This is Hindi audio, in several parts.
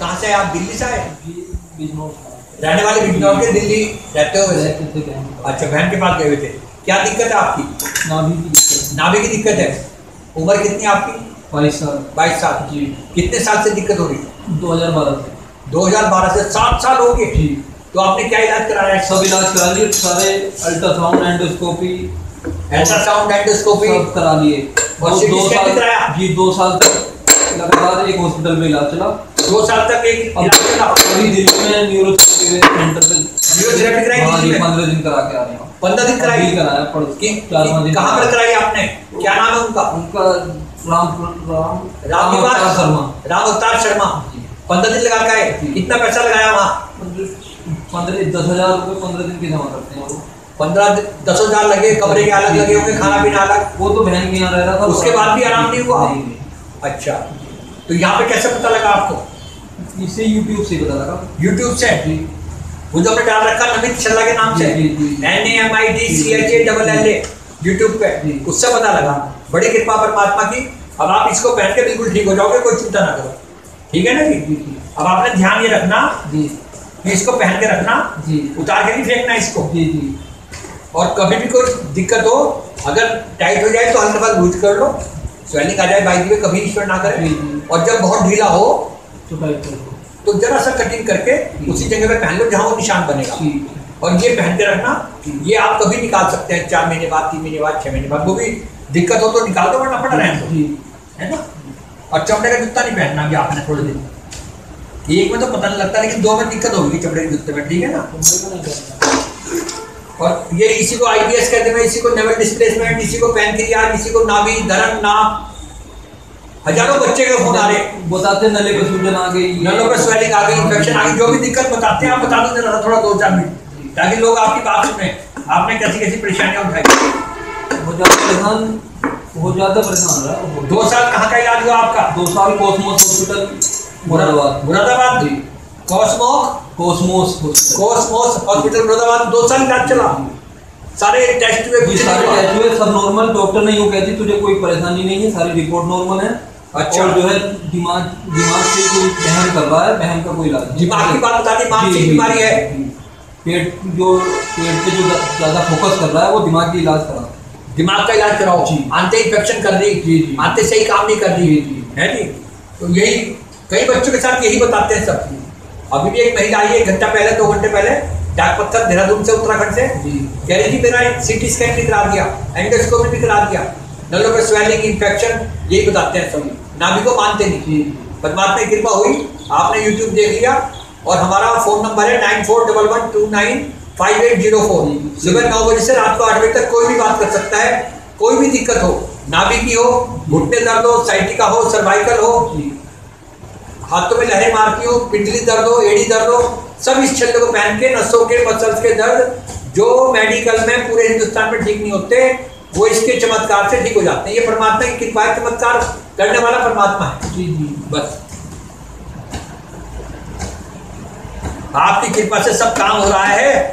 कहाँ से आप? दिल्ली से आए? रहने वाले बिजनौर के दिल्ली रहते हो बहन अच्छा बहन के पास गए हुए थे। क्या दिक्कत है आपकी? नाभि की दिक्कत। नाभि की दिक्कत है? उम्र कितनी आपकी? बाईस साल। बाईस साल। जी। कितने साल से दिक्कत हो रही है? दो हज़ार बारह से। 2012 से सात साल हो गए। जी। तो आपने क्या इलाज कराया? है सब इलाज करा लिए सारे अल्ट्रासाउंड एंडोस्कोपी। Ultrasound endoscopy? सब करा लिए। और दो साल कराया? जी दो साल तक लगातार एक हॉस्पिटल में इलाज चला। दो साल तक एक अब इलाज चला अभी दिल्ली में न्यूरोथेरेपी सेंटर पे न्यूरोथेरेपी कराई हाँ? पंद्रह दिन करा के आ रहे हैं। पंद्रह दिन कराई? कराया कि कहाँ पर कराई आपने? क्या नाम है उनका? उनका राम राम राम अवतार शर्मा। राम अवतार शर्मा। पंद्रह दिन लगा के आए? कितना पैसा लगाया वहाँ? पंद्रह दस हज़ार रुपये पंद्रह दिन के जमा करते हैं वो। पंद्रह दस हज़ार लगे कमरे के अलग लगे होंगे खाना पीना अलग। वो तो बहन के यहाँ रह रहा था। उसके बाद भी आराम नहीं हुआ? अच्छा। तो यहाँ पे कैसे पता लगा आपको? इससे यूट्यूब से पता लगा। यूट्यूब से? जी। वो जो हमने डाल रखा नमित छल्ला के नाम से। N M I D C H A double L A YouTube पे। उससे पता लगा। बड़ी कृपा परमात्मा की। अब आप इसको पहन के बिल्कुल ठीक हो जाओगे कोई चिंता ना करो। ठीक है ना जी? अब आपने ध्यान ये रखना जी। इसको पहन के रखना। जी। उतार के नहीं फेंकना इसको। जी जी। और कभी भी कोई दिक्कत हो अगर टाइट हो जाए तो हल्का फल लूज कर लो। स्वेलिंग आ जाए बाइक में कभी ईश्वर ना करे। और जब बहुत ढीला हो तो तो जरा सा कटिंग करके उसी जगह पे पहन लो जहाँ वो निशान बनेगा। और ये पहन के रखना ये आप कभी निकाल सकते हैं चार महीने बाद तीन महीने बाद छह महीने बाद वो भी दिक्कत हो तो निकाल दो वरना पड़ा रहने दो। है ना? और चमड़े का जूता नहीं पहनना भी आपने थोड़े दिन। एक में तो पता नहीं लगता लेकिन दो में दिक्कत होगी चमड़े के जूते में ठीक है ना? और ये इसी को आईबीएस कहते हैं इसी को नेवल डिस्प्लेसमेंट इसी को पैनक्रियाज इसी को नाभि धरन नाप हज़ारों बच्चे के फ़ोन आ रहे हैं। बताते नले पे सूजन आ गई नलों में स्वेलिंग आ गई इन्फेक्शन आ गई जो भी दिक्कत बताते हैं आप बता दो जरा थोड़ा दो चार मिनट। ताकि लोग आपकी बात सुने। आपने कैसी कैसी परेशानियाँ उठाई? बहुत ज़्यादा परेशान बहुत ज़्यादा परेशान रहा। दो साल कहाँ का इलाज हुआ आपका? दो साल कोसमोस हॉस्पिटल मुरादाबाद। मुरादाबाद? जी। Cosmos? Cosmos hospital. Cosmos hospital Moradabad दो साल इलाज चला। सारे टेस्ट हुए सारे टेस्ट हुए सब नॉर्मल डॉक्टर ने यूँ कहती तुझे कोई परेशानी नहीं है सारी रिपोर्ट नॉर्मल है। अच्छा। और जो है दिमाग दिमाग से कोई बहन कर रहा है बहन का कोई इलाज। दिमाग की बात बता दी मानसिक जी, जी, बीमारी है पेट जो पेट पे जो ज़्यादा फोकस कर रहा है वो दिमाग की इलाज करा। दिमाग का इलाज कराओ। जी। आंते इन्फेक्शन कर रही जी, जी। आंते सही काम नहीं कर रही जी, जी। है जी? तो यही कई बच्चों के साथ यही बताते हैं सब। अभी भी एक महिला आई है एक घंटा पहले दो घंटे पहले डाक पत्थर देहरादून से उत्तराखंड से। जी। कह रही थी मेरा सीटी स्कैन भी करा दिया एंडोस्कोपी भी करा दिया। नलों में स्वेलिंग इन्फेक्शन यही बताते हैं सभी नाभि को मानते नहीं। परमात्मा की कृपा हुई। आपने यूट्यूब देख लिया। और हमारा फ़ोन नंबर है nine four double one two nine five eight zero four सुबह नौ बजे से रात को आठ बजे तक कोई भी बात कर सकता है। कोई भी दिक्कत हो, नाभि की हो, घुटने दर्द हो साइटिका हो सर्वाइकल हो, हाथों में लहरें मारती हो, पिंडली दर्द हो, एड़ी दर्द हो, सब इस छल्ले को पहन के, नसों के मसल्स के दर्द, जो मेडिकल में पूरे हिंदुस्तान में ठीक नहीं होते वो इसके चमत्कार से ठीक हो जाते हैं। ये परमात्मा की कृपा चमत्कार करने वाला परमात्मा है। जी जी। बस। आपकी कृपा से सब काम हो रहा है।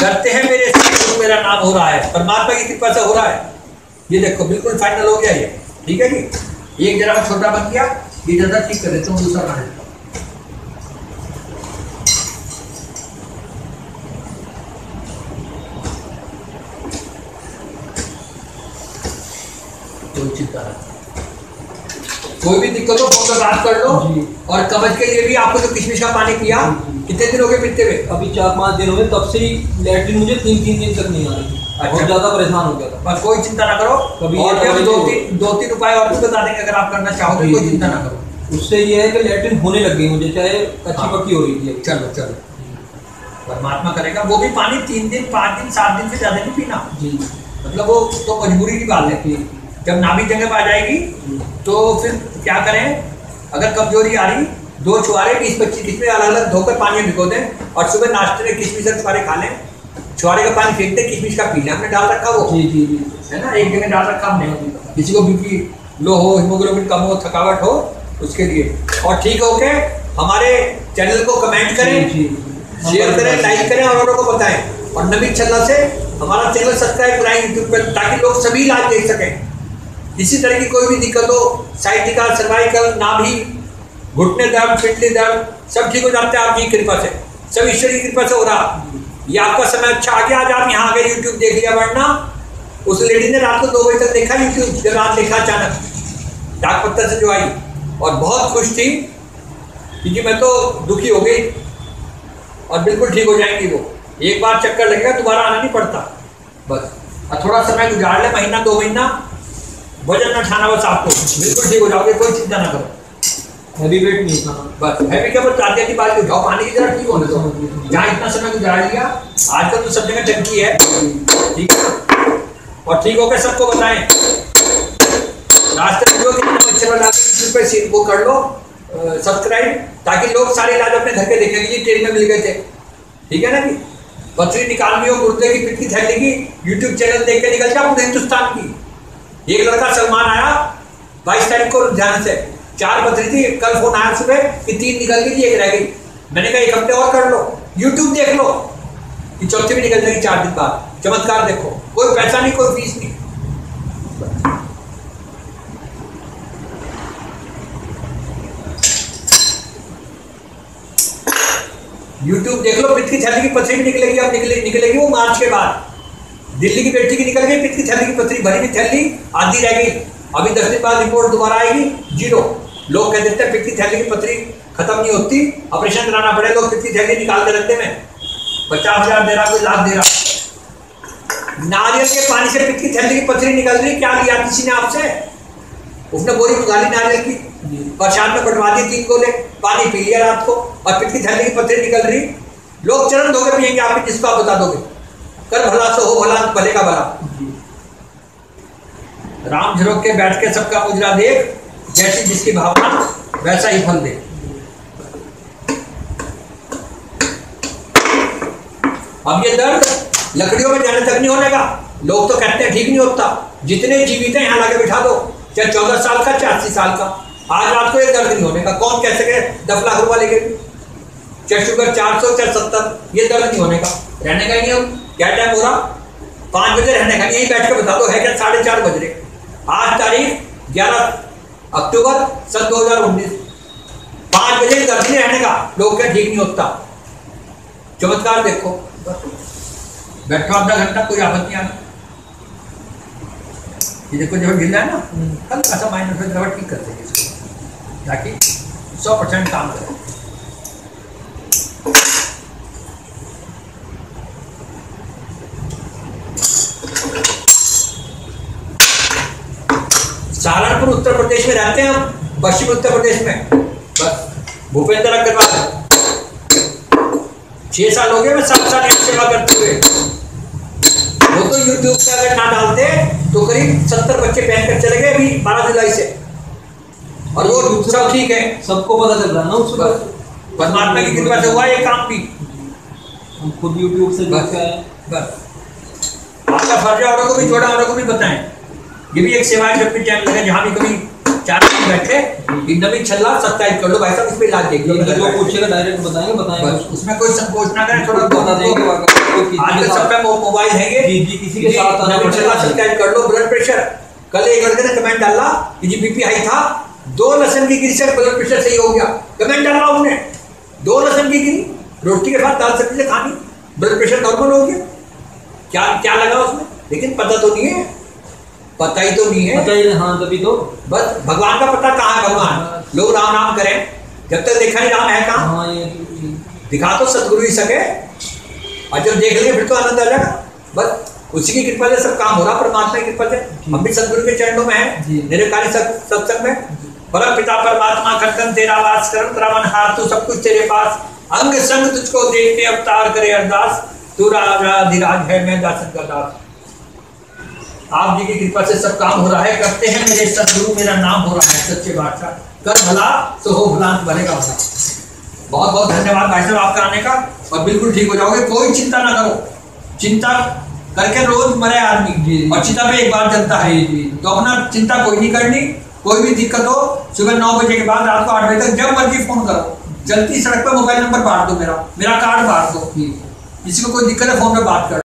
करते हैं मेरे से मेरा नाम हो रहा है। परमात्मा की कृपा से हो रहा है। ये देखो बिल्कुल फाइनल हो गया ये। ठीक है जी? एक जरा छोटा बन गया। ये ज़्यादा ठीक कर देता हूँ दूसरा बना देता हूँ कोई चिंता नहीं दिक्कत हो बात कर लो। और कब्ज के लिए भी आपको जो किशमिश का पानी पिया। कितने दिन हो गए पीते हुए? अभी चार पाँच दिन हुए तब से ही लैट्रिन मुझे तीन तीन दिन तक नहीं आ रही अच्छा। ज़्यादा परेशान हो गया था। बस कोई चिंता ना करो। कभी और ये भी हम कभी दो तीन दो तीन उपाय और भी बता देंगे अगर आप करना चाहो तो कोई चिंता ना करो। उससे ये है कि लैट्रिन होने लग गई मुझे चाहे अच्छी हाँ। पक्की हो रही थी चलो चलो। परमात्मा करेगा। वो भी पानी तीन दिन पाँच दिन सात दिन से ज़्यादा नहीं पीना। जी। मतलब वो तो मजबूरी की बात है जब नाभि जगह पर आ जाएगी तो फिर क्या करें? अगर कमज़ोरी आ रही दो छुआरे बीस पच्चीस किस्में अलग अलग धोकर पानी में भिगो दें और सुबह नाश्ते में किशमिश और छुआरे खा लें। छुआरे का पानी फेंक दें किशमिश का पी लें हमने डाल रखा वो। जी जी जी। है ना? एक जगह डाल रखा हमने। किसी को बीपी लो हो हीमोग्लोबिन कम हो थकावट हो उसके लिए। और ठीक हो के हमारे चैनल को कमेंट करें शेयर करें लाइक करें और औरों को बताएँ। और नवीन छल्ला से हमारा चैनल सब्सक्राइब कराएँ यूट्यूब पर ताकि लोग सभी इलाज देख सकें। इसी तरह की कोई भी दिक्कत हो साइटिका सर्वाइकल नाभि घुटने दर्द पिटली दर्द, सब ठीक हो जाते हैं, आपकी कृपा से। सब ईश्वर की कृपा से हो रहा। ये आपका समय अच्छा आ गया, आज आप यहाँ आगे यूट्यूब देख लिया, वरना उस लेडी ने रात को दो बजे तक देखा यूट्यूब जब रात देखा अचानक। डाक पत्थर से जो आई, और बहुत खुश थी, क्योंकि मैं तो दुखी हो गई, और बिल्कुल ठीक हो जाएँगी वो। एक बार चक्कर लगेगा, दोबारा आना नहीं पड़ता। बस। और थोड़ा समय गुजार ले, महीना, दो महीना वज़न न उठाना बस आपको बिल्कुल ठीक हो जाओगे कोई चिंता ना करो। हैवी वेट नहीं इतना बस हैवी बस आधी आधी बात उठाओ पानी की जरा ठीक होने दो जहाँ इतना समय गुजार लिया आजकल तो सब जगह टंकी है। ठीक है? और ठीक होकर सबको बताएँ। रास्ते में लोग इतना मच्छर वाला यूट्यूब पे सी- वो कर लो सब्सक्राइब ताकि लोग सारे इलाज अपने घर के देखेंगे जी ट्रेन में मिल गए थे। ठीक है ना कि पथरी निकालनी हो गुर्दे की पिट की थैली की यूट्यूब चैनल देख के निकल जाओ पूरे हिंदुस्तान की। एक लड़का सलमान आया बाईस तारीख को लुधियाना से। चार पथरी थी, कल फ़ोन आया सुबह कि तीन निकल गई थी, एक रह गई। मैंने कहा, एक हफ़्ते और कर लो यूट्यूब देख लो। कि चौथी भी निकल जाएगी चार दिन बाद। चमत्कार देखो, कोई पैसा नहीं, कोई फ़ीस नहीं। यूट्यूब देख लो की थैली की पथरी भी निकलेगी, अब निकले निकलेगी वो मार्च के बाद। दिल्ली की बेटी की निकल गई की थैली की पथरी भरी हुई थैली, आधी रह गई। अभी दस दिन बाद रिपोर्ट दोबारा आएगी, ज़ीरो। लोग कह देते हैं की थैली की पथरी खत्म नहीं होती ऑपरेशन कराना पड़े लोग की थैली निकाल के रखते में पचास हज़ार दे रहा, कोई लाख दे रहा। नारियल के पानी से की थैली की पथरी निकल रही, क्या लिया किसी ने आपसे? उसने बोरी मंगा ली नारियल की। प्रसाद में बंटवा दी तीन गोले, पानी पी लिया रात को, और पिट की थैली की पत्थर निकल रही। लोग चरण धोके पियेंगे आप जिसको आप बता दोगे। कर भला सो हो भला भले का भला। राम झरोक के बैठ के सबका उजरा देख जैसी जिसकी भावना वैसा ही फल दे। अब ये दर्द लकड़ियों में जाने तक नहीं होने का। लोग तो कहते हैं ठीक नहीं होता। जितने जीवित हैं यहाँ लाके बिठा दो। चाहे चौदह साल का चाहे अस्सी साल का। आज रात को ये दर्द नहीं होने का। कौन कह सके दस लाख रुपया लेके चाहे शुगर चार सौ चाहे सत्तर ये दर्द नहीं होने का। रहने का ही नहीं क्या टाइम हो रहा? पाँच बजे रहने का, यही बैठ के बता दो, है क्या साढ़े चार बज रहे? आज तारीख ग्यारह अक्टूबर सन दो हज़ार उन्नीस। पाँच बजे नहीं रहने का, लोग क्या ठीक नहीं होता? चमत्कार देखो। बैठो आधा घंटा, कोई आपत्ति नहीं आना। ये देखो, जब गिर जाए ना हल्का सा माइनस में दवा ठीक कर देंगे। ताकि सौ परसेंट काम करे। सहारनपुर उत्तर प्रदेश में रहते हैं हम पश्चिम उत्तर प्रदेश में। बस भूपेंद्र अग्रवाल छह साल हो गए मैं सात साल यहाँ सेवा करते हुए। वो तो यूट्यूब पे अगर ना डालते तो करीब सत्तर बच्चे पहन कर चले गए अभी बारह जुलाई से। और वो सब ठीक है। सबको पता चल रहा है ना परमात्मा की कृपा से हुआ ये काम भी। हम खुद यूट्यूब से बस बस। आपका फ़र्ज़ है औरों को भी छोड़ा औरों को भी बताएँ। ये भी एक सेवा है जब टाइम लगे जहाँ भी कभी चार बैठे कि नवी छल्ला सत्ताईस कर लो भाई साहब इस पे इलाज देखिए। जो जो पूछेगा डायरेक्ट बताएँगे बताएँगे। उसमें कोई संकोच ना करें थोड़ा बता देंगे बहुत अगर आज के के सब पे मोबाइल है ये। जी, जी, किसी के साथ छल्ला सत्ताईस कर लो ब्लड प्रेशर कल एक लड़के ने कमेंट डाला कि जी बीपी हाई था दो लहसन की गिरी से ब्लड प्रेशर सही हो गया। कमेंट डाला उसने। दो लहसन की गिरी रोटी के साथ दाल सब्ज़ी से खानी। ब्लड प्रेशर नॉर्मल हो गया। क्या क्या लगा उसमें? लेकिन पता तो नहीं है। पता ही तो नहीं है। पता ही हाँ तभी तो। बस भगवान का पता कहाँ है भगवान? लोग राम राम करें। जब तक देखा नहीं राम है कहाँ। हाँ ये दिखा तो सदगुरु ही सके। और जब देख लेंगे फिर तो आनंद आ जाएगा। बस उसी की कृपा से सब काम हो रहा परमात्मा की कृपा से। हम भी सदगुरु के चरणों में हैं। जी। निरकारी सत- सत्संग में। परम पिता परमात्मा खटकन तेरा वास करम त्रावन हाथ तू सब कुछ तेरे पास। अंग संग तुझको देख के अवतार करे अरदास। तू राधिराज है मैं दासन का दास। आप जी की कृपा से सब काम हो रहा है करते हैं मेरे सदगुरु मेरा नाम हो रहा है सच्चे बादशाह। कर भला तो हो भलांत बनेगा भला। बहुत बहुत धन्यवाद भाई साहब आपका आने का और बिल्कुल ठीक हो जाओगे कोई चिंता ना करो। चिंता करके रोज मरे आदमी। और चिंता पे एक बार चलता है। तो अपना चिंता कोई नहीं करनी कोई भी दिक्कत हो सुबह नौ बजे के बाद रात को आठ बजे तक जब मर्ज़ी फ़ोन करो। जल्दी सड़क पर मोबाइल नंबर बांट दो मेरा मेरा कार्ड बांट दो। किसी को कोई दिक्कत है फ़ोन पर बात कर।